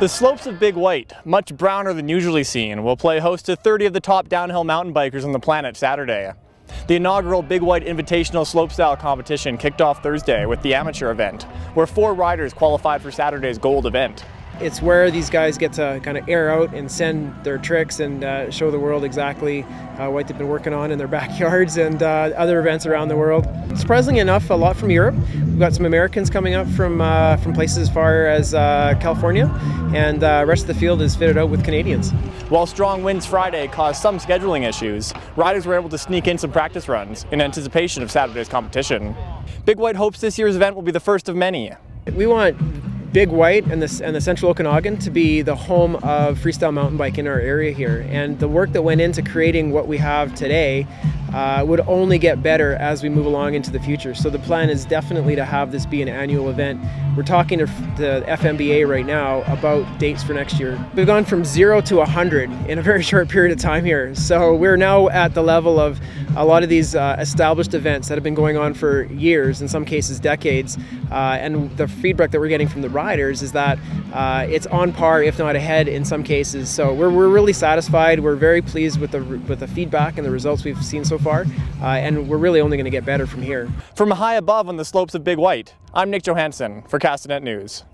The slopes of Big White, much browner than usually seen, will play host to 30 of the top downhill mountain bikers on the planet Saturday. The inaugural Big White Invitational Slopestyle competition kicked off Thursday with the amateur event, where four riders qualified for Saturday's gold event. It's where these guys get to kind of air out and send their tricks and uh, show the world exactly uh, what they've been working on in their backyards and uh, other events around the world. Surprisingly enough, a lot from Europe. We've got some Americans coming up from uh, from places as far as uh, California, and the uh, rest of the field is fitted out with Canadians. While strong winds Friday caused some scheduling issues, riders were able to sneak in some practice runs in anticipation of Saturday's competition. Big White hopes this year's event will be the first of many. We want Big White and the, and the Central Okanagan to be the home of freestyle mountain bike in our area here. And the work that went into creating what we have today uh, would only get better as we move along into the future. So the plan is definitely to have this be an annual event. We're talking to the FMBA right now about dates for next year. We've gone from zero to 100 in a very short period of time here. So we're now at the level of a lot of these uh, established events that have been going on for years, in some cases decades. Uh, and the feedback that we're getting from the riders is that uh, it's on par, if not ahead, in some cases. So we're, we're really satisfied. We're very pleased with the with the feedback and the results we've seen so far, uh, and we're really only going to get better from here. From high above on the slopes of Big White, I'm Nick Johansson for Castanet News.